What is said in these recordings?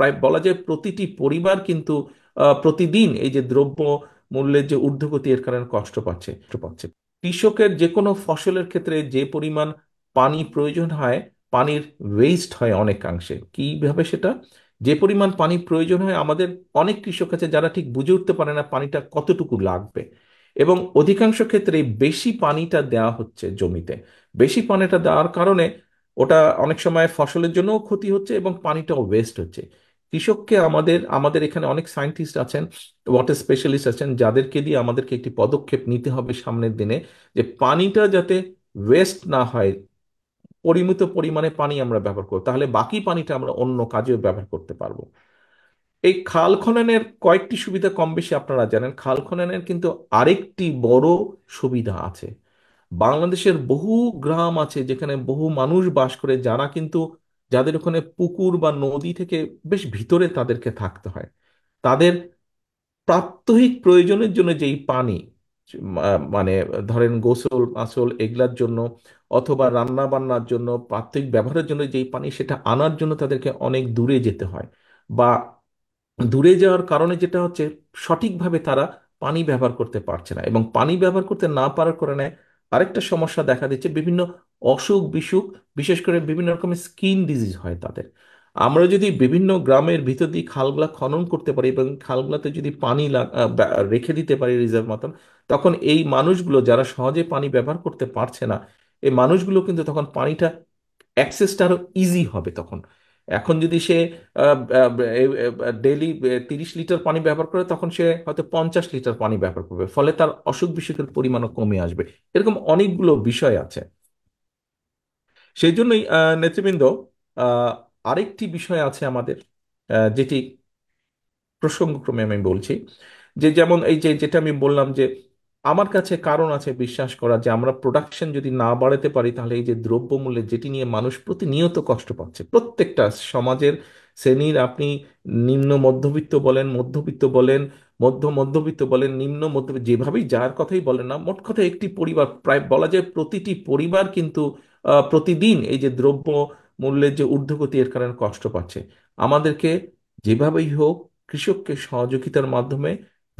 প্রায় বলা যায় প্রতিটি পরিবার কিন্তু প্রতিদিন এই যে দ্রব্য মূল্যের যে ঊর্ধ্বগতি এর কারণে কষ্ট পাচ্ছে পাচ্ছে। কৃষকের যে কোনো ফসলের ক্ষেত্রে যে পরিমাণ পানি প্রয়োজন হয়, পানির ওয়েস্ট হয় অনেকাংশে। কীভাবে সেটা? যে পরিমাণ পানি প্রয়োজন হয়, আমাদের অনেক কৃষক আছে যারা ঠিক বুঝে উঠতে পারে না পানিটা কতটুকু লাগবে। এবং অধিকাংশ ক্ষেত্রে বেশি পানিটা দেওয়া হচ্ছে জমিতে। বেশি পানিটা দেওয়ার কারণে ওটা অনেক সময় ফসলের জন্যও ক্ষতি হচ্ছে এবং পানিটাও ওয়েস্ট হচ্ছে। কৃষককে আমাদের আমাদের এখানে অনেক সায়েন্টিস্ট আছেন ওয়াটার স্পেশালিস্ট আছেন, যাদেরকে দিয়ে আমাদেরকে একটি পদক্ষেপ নিতে হবে সামনের দিনে যে পানিটা যাতে ওয়েস্ট না হয়, পরিমিত পরিমাণে পানি আমরা ব্যবহার করব, তাহলে বাকি পানিটা আমরা অন্য কাজেও ব্যবহার করতে পারব। এই খাল খননের কয়েকটি সুবিধা কম বেশি আপনারা জানেন, খাল খননের কিন্তু আরেকটি বড় সুবিধা আছে। বাংলাদেশের বহু গ্রাম আছে যেখানে বহু মানুষ বাস করে, যারা কিন্তু যাদের ওখানে পুকুর বা নদী থেকে বেশ ভিতরে তাদেরকে থাকতে হয়। তাদের প্রাত্যহিক প্রয়োজনের জন্য যেই পানি মানে ধরেন গোসল আসল এগুলার জন্য অথবা রান্না বান্নার জন্য প্রাত্যহিক ব্যবহারের জন্য যেই পানি সেটা আনার জন্য তাদেরকে অনেক দূরে যেতে হয় বা দূরে যাওয়ার কারণে যেটা হচ্ছে সঠিকভাবে তারা পানি ব্যবহার করতে পারছে না এবং পানি ব্যবহার করতে না পারার কারণে আরেকটা সমস্যা দেখা দিচ্ছে, বিভিন্ন অসুখ বিসুখ, বিশেষ করে বিভিন্ন রকমের স্কিন ডিজিজ হয় তাদের। আমরা যদি বিভিন্ন গ্রামের ভিতর দিয়ে খালগুলা খনন করতে পারি এবং খালগুলাতে যদি পানি রেখে দিতে পারি রিজার্ভ মতন, তখন এই মানুষগুলো যারা সহজে পানি ব্যবহার করতে পারছে না, এই মানুষগুলো কিন্তু তখন পানিটা অ্যাক্সেসটা আরও ইজি হবে তখন। এখন যদি সে ডেইলি তিরিশ লিটার পানি ব্যবহার করে, তখন সে হয়তো পঞ্চাশ লিটার পানি ব্যবহার করবে। ফলে তার অসুখ বিসুখের পরিমাণও কমে আসবে। এরকম অনেকগুলো বিষয় আছে। সেই জন্যই নেতৃবৃন্দ আরেকটি বিষয় আছে আমাদের যেটি প্রসঙ্গক্রমে আমি বলছি। যে যেমন এই যে, যেটা আমি বললাম যে আমার কাছে কারণ আছে বিশ্বাস করা যে আমরা প্রোডাকশন যদি না বাড়াতে পারি, তাহলে এই যে দ্রব্যমূল্যের যেটি নিয়ে মানুষ প্রতিনিয়ত কষ্ট পাচ্ছে, প্রত্যেকটা সমাজের শ্রেণির আপনি নিম্ন মধ্যবিত্ত বলেন মধ্যবিত্ত বলেন, মধ্য মধ্যবিত্ত বলেন, নিম্ন মধ্যবিত্ত যেভাবেই যার কথাই বলেন না, মোট কথা একটি পরিবার, প্রায় বলা যায় প্রতিটি পরিবার কিন্তু প্রতিদিন এই যে দ্রব্য মূল্যের যে ঊর্ধ্বগতি এর কারণে কষ্ট পাচ্ছে। আমাদেরকে যেভাবেই হোক, কৃষককে সহযোগিতার মাধ্যমে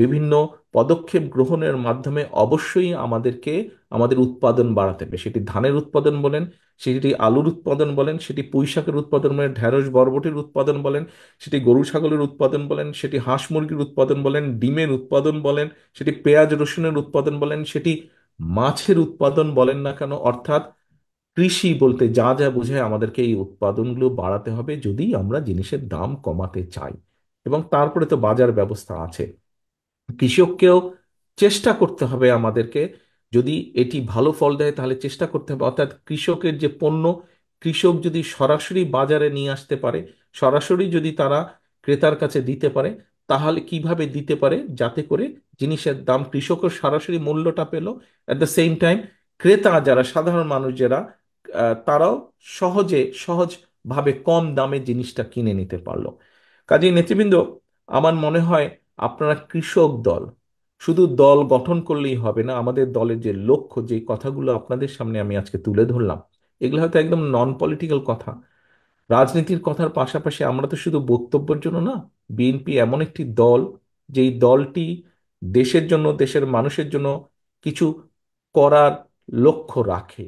বিভিন্ন পদক্ষেপ গ্রহণের মাধ্যমে অবশ্যই আমাদেরকে আমাদের উৎপাদন বাড়াতে হবে। সেটি ধানের উৎপাদন বলেন, সেটি আলুর উৎপাদন বলেন, সেটি পুঁই শাকের উৎপাদন বলেন, ঢেঁড়স, বরবটির উৎপাদন বলেন, সেটি গরু ছাগলের উৎপাদন বলেন, সেটি হাঁস মুরগির উৎপাদন বলেন, ডিমের উৎপাদন বলেন, সেটি পেঁয়াজ রসুনের উৎপাদন বলেন, সেটি মাছের উৎপাদন বলেন না কেন, অর্থাৎ কৃষি বলতে যা যা বোঝায় আমাদেরকে এই উৎপাদনগুলো বাড়াতে হবে যদি আমরা জিনিসের দাম কমাতে চাই। এবং তারপরে তো বাজার ব্যবস্থা আছে। কৃষককেও চেষ্টা করতে হবে আমাদেরকে। যদি এটি ভালো ফল দেয়, তাহলে চেষ্টা করতে হবে। অর্থাৎ কৃষকের যে পণ্য, কৃষক যদি সরাসরি বাজারে নিয়ে আসতে পারে, সরাসরি যদি তারা ক্রেতার কাছে দিতে পারে, তাহলে কীভাবে দিতে পারে? যাতে করে জিনিসের দাম কৃষকের সরাসরি মূল্যটা পেল। অ্যাট দ্য সেম টাইম ক্রেতা যারা, সাধারণ মানুষ যারা তারাও সহজে, সহজভাবে কম দামে জিনিসটা কিনে নিতে পারল। কাজেই নেতৃবৃন্দ, আমার মনে হয় আপনারা কৃষক দল। শুধু দল গঠন করলেই হবে না, আমাদের দলের যে লক্ষ্য, যে কথাগুলো আপনাদের সামনে আমি আজকে তুলে ধরলাম, এগুলো হয়তো একদম নন পলিটিক্যাল কথা। রাজনীতির কথার পাশাপাশি আমরা তো শুধু বক্তব্যের জন্য না বিএনপি এমন একটি দল, যেই দলটি দেশের জন্য, দেশের মানুষের জন্য কিছু করার লক্ষ্য রাখে।